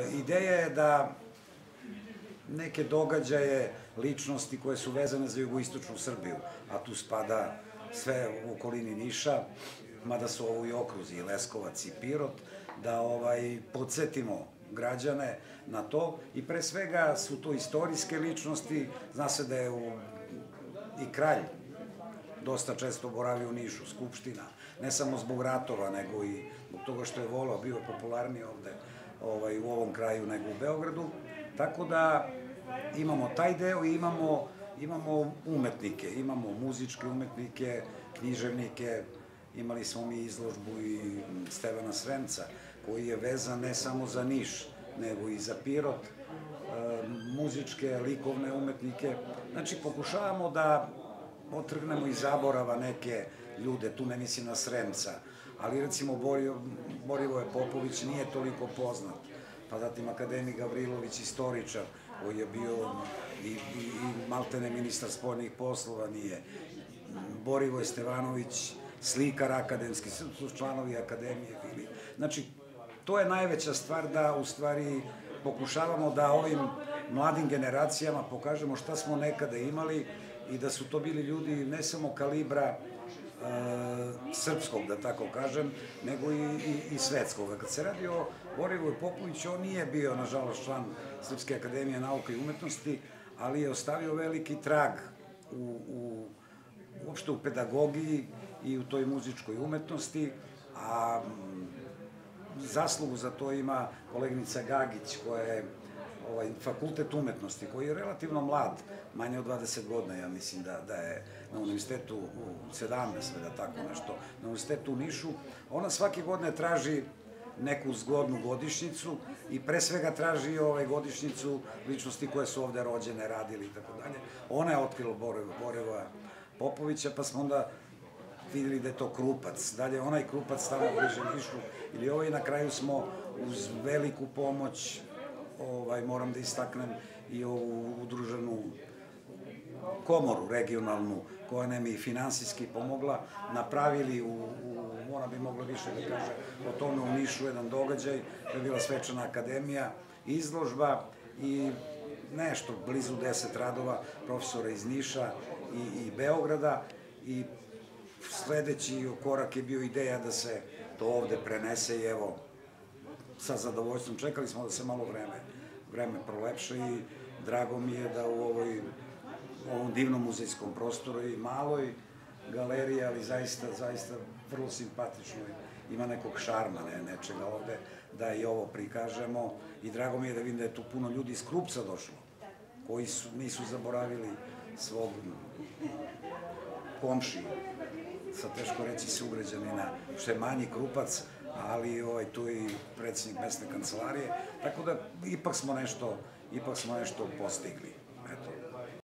Ideja je da neke događaje, ličnosti koje su vezane za jugoistočnu Srbiju, a tu spada sve u okolini Niša, mada su ovo i okruzi, i Leskovac i Pirot, da ovaj podsjetimo građane na to. I pre svega su to istorijske ličnosti, zna se da je u, i kralj dosta često boravio u Nišu, Skupština, ne samo zbog ratova, nego i zbog toga što je volao, bio popularniji ovde ovaj, u ovom kraju nego u Beogradu, tako da imamo taj deo i imamo, imamo umetnike, imamo muzičke umetnike, književnike, imali smo mi izložbu i Stevana Sremca, koji je vezan ne samo za Niš, nego i za Pirot, e, muzičke, likovne umetnike. Znači, pokušavamo da otrgnemo iz zaborava neke ljude, tu ne mislim na Sremca, ali recimo Borivoje Popović nije toliko poznat, pa zatim Akademik Gavrilović, istoričar, koji je bio i, i, i maltene ministar spoljnih poslova, nije. Borivoj Stevanović, slikar akademski, su članovi akademije bili. Znači, to je najveća stvar da u stvari pokušavamo da ovim mladim generacijama pokažemo šta smo nekada imali i da su to bili ljudi ne samo kalibra srpskog, da tako kažem, nego i, i, i svetskog. Kad se radi o Borivoj Popoviću, on nije bio, nažalost, član Srpske akademije nauke i umetnosti, ali je ostavio veliki trag u, u uopšte u pedagogiji i u toj muzičkoj umetnosti, a zaslugu za to ima koleginica Gagić, koja je ovaj, fakultet umetnosti, koji je relativno mlad, manje od 20 godina, ja mislim da, da je na univerzitetu u 17, da tako nešto, na univerzitetu u Nišu, ona svake godine traži neku zgodnu godišnicu i pre svega traži ovaj godišnicu ličnosti koje su ovde rođene, radili i tako dalje. Ona je otkrila Boreva, Boreva Popovića, pa smo onda videli da je to Krupac. Dalje, onaj Krupac tamo bliže Nišu ili ovaj, na kraju smo uz veliku pomoć, ovaj, moram da istaknem, i ovu udruženu komoru regionalnu, koja nam je i finansijski pomogla, napravili u, u mora bi mogla više da kaže o tome u Nišu jedan događaj, to je bila svečana akademija, izložba i nešto, blizu deset radova profesora iz Niša i, i Beograda i sledeći korak je bio ideja da se to ovde prenese i evo, sa zadovoljstvom. Čekali smo da se malo vreme, vreme prolepše i drago mi je da u ovoj, ovom divnom muzejskom prostoru i maloj galeriji, ali zaista, zaista vrlo simpatično. Ima nekog šarma, ne, nečega ovde, da i ovo prikažemo. I drago mi je da vidim da je tu puno ljudi iz Krupca došlo, koji su, nisu zaboravili svog komšiju, sa teško reći sugrađanina, što je manji krupac, ali ovaj, tu je i predsednik mesne kancelarije, tako da ipak smo nešto, ipak smo nešto postigli.